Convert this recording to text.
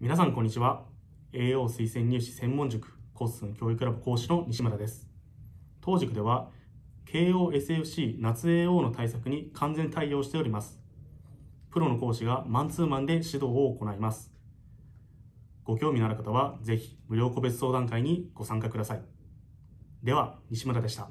皆さんこんにちは。栄養推薦入試専門塾コッスン教育ラボ講師の西村です。当塾では、KOSFC 夏 AO の対策に完全対応しております。プロの講師がマンツーマンで指導を行います。ご興味のある方は、ぜひ無料個別相談会にご参加ください。では、西村でした。